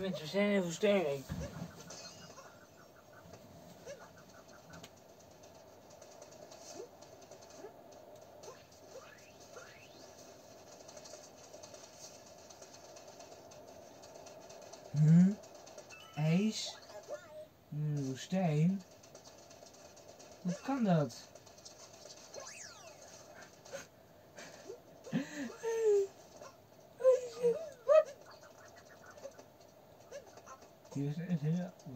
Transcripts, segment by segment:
mensen zijn heel sterk.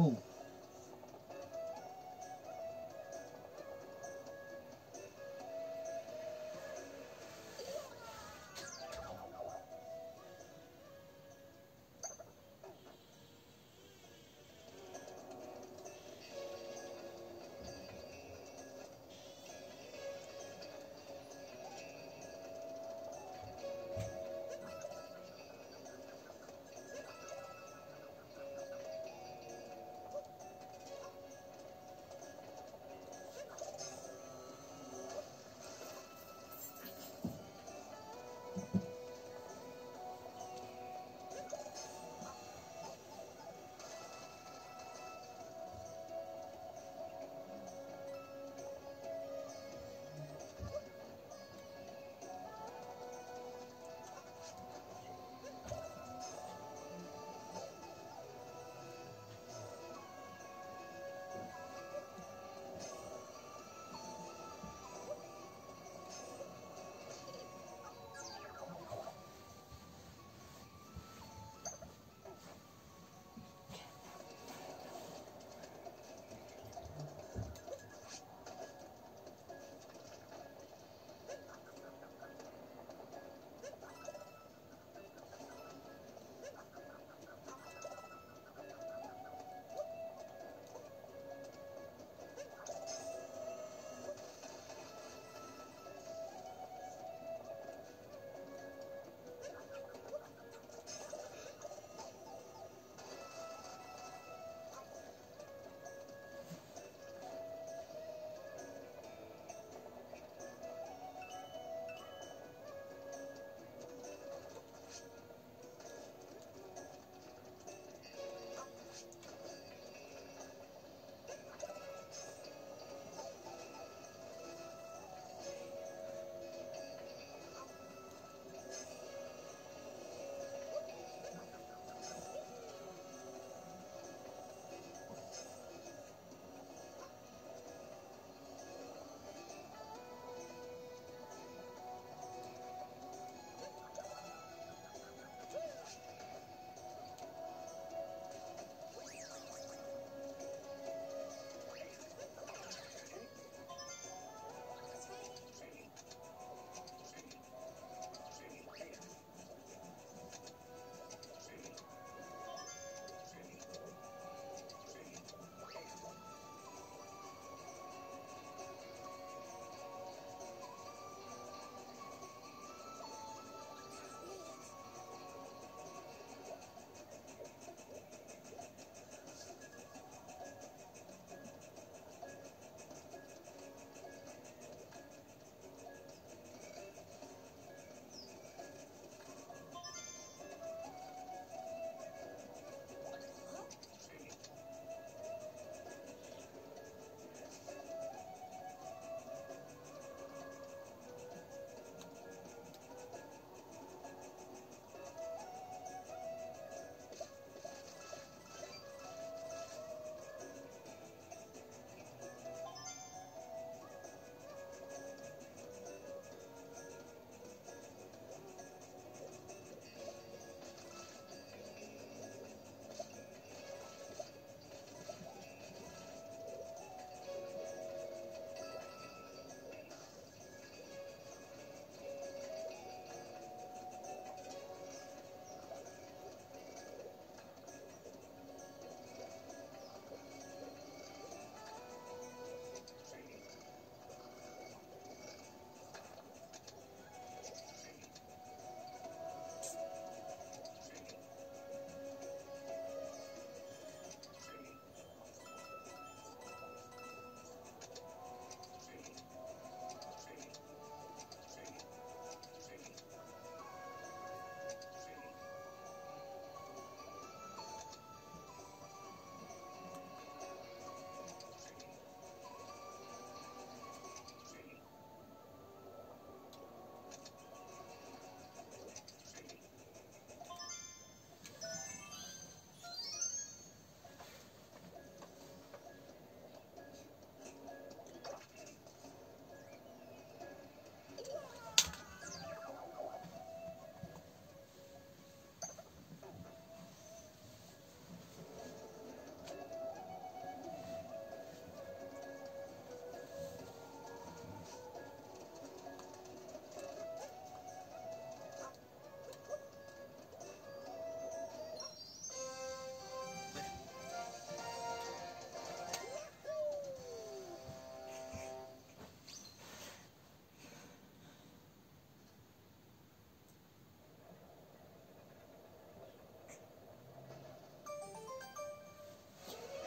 Ooh.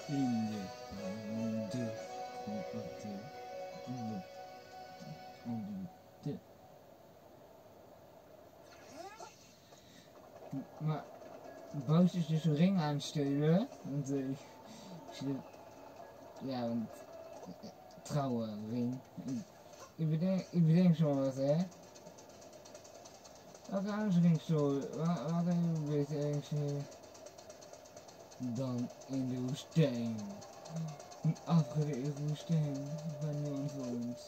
Maar Boos is dus een ring aansturen. Want uh, ja, een eh, trouwe ring. Ik bedenk, ik bedenk zo wat hè. Welke andere ring zo? Welke ring weet ik dan in de woestijn. Een afgelegen woestijn waar niemand woont.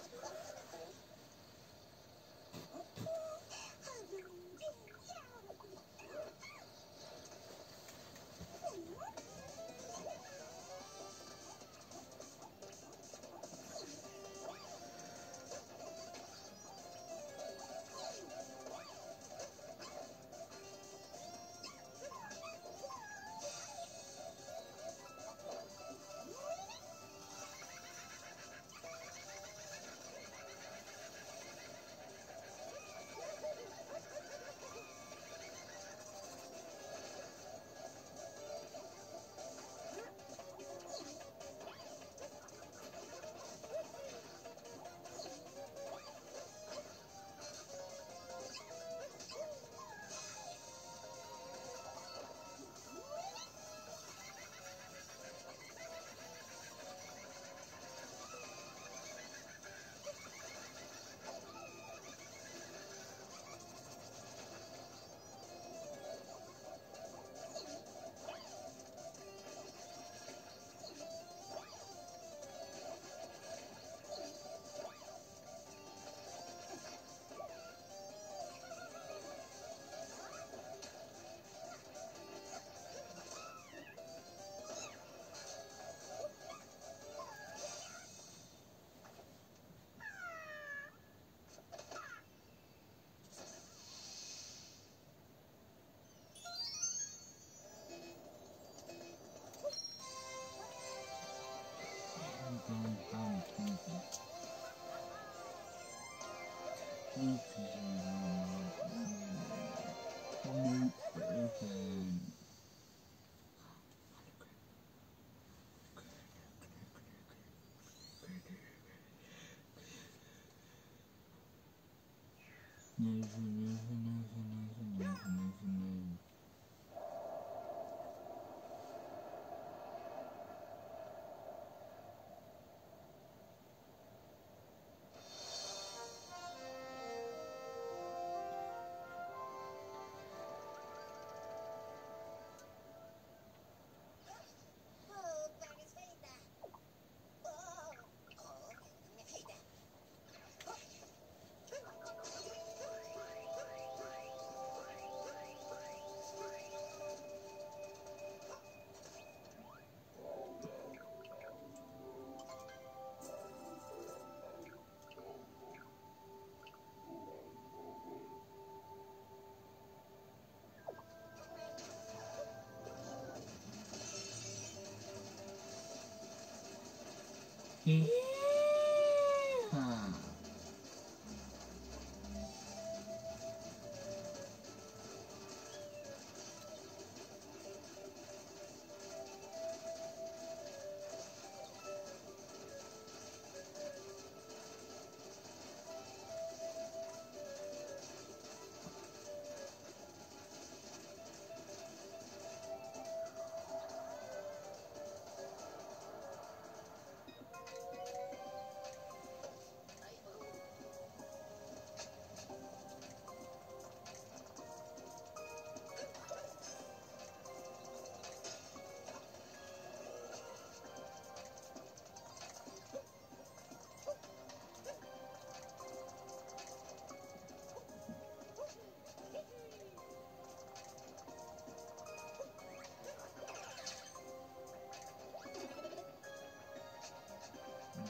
Mm-hmm. Mm-hmm.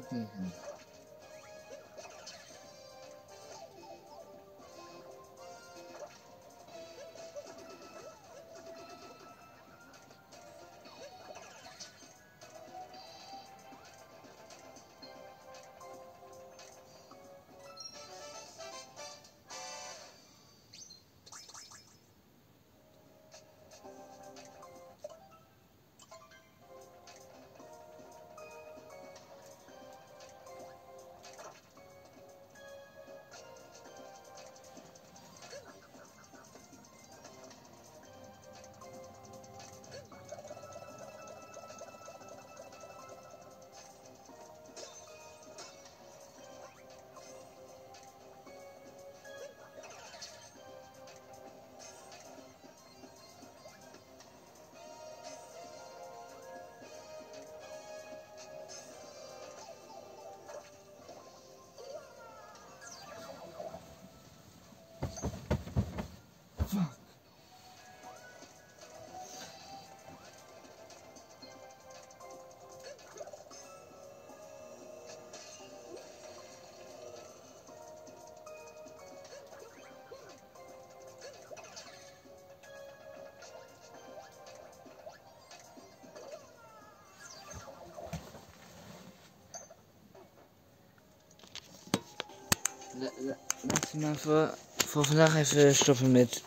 That's laten we voor vandaag even stoppen met